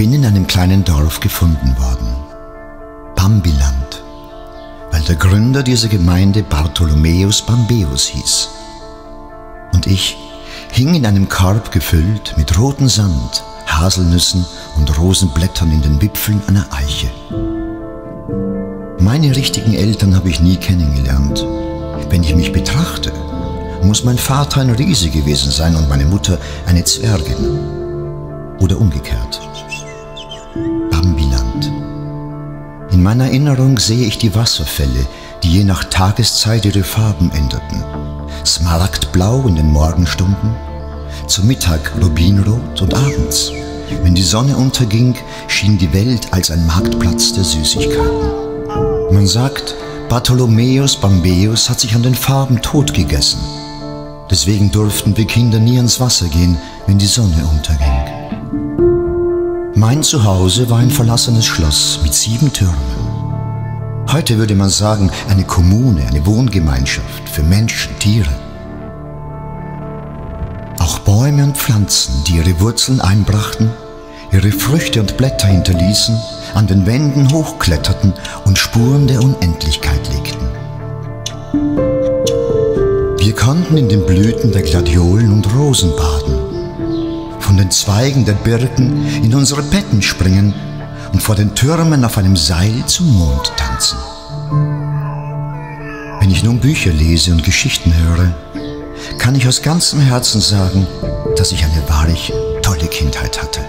bin in einem kleinen Dorf gefunden worden. Bambiland, weil der Gründer dieser Gemeinde Bartholomäus Bambeus hieß. Und ich hing in einem Korb gefüllt mit rotem Sand, Haselnüssen und Rosenblättern in den Wipfeln einer Eiche. Meine richtigen Eltern habe ich nie kennengelernt. Wenn ich mich betrachte, muss mein Vater ein Riese gewesen sein und meine Mutter eine Zwergin. Oder umgekehrt. Bambiland. In meiner Erinnerung sehe ich die Wasserfälle, die je nach Tageszeit ihre Farben änderten. Smaragdblau in den Morgenstunden, zum Mittag Rubinrot und abends, wenn die Sonne unterging, schien die Welt als ein Marktplatz der Süßigkeiten. Man sagt, Bartholomäus Bambeus hat sich an den Farben totgegessen. Deswegen durften wir Kinder nie ans Wasser gehen, wenn die Sonne unterging. Mein Zuhause war ein verlassenes Schloss mit sieben Türmen. Heute würde man sagen, eine Kommune, eine Wohngemeinschaft für Menschen, Tiere. Auch Bäume und Pflanzen, die ihre Wurzeln einbrachten, ihre Früchte und Blätter hinterließen, an den Wänden hochkletterten und Spuren der Unendlichkeit legten. Wir konnten in den Blüten der Gladiolen und Rosen baden, von den Zweigen der Birken in unsere Betten springen und vor den Türmen auf einem Seil zum Mond tanzen. Wenn ich nun Bücher lese und Geschichten höre, kann ich aus ganzem Herzen sagen, dass ich eine wahrlich tolle Kindheit hatte.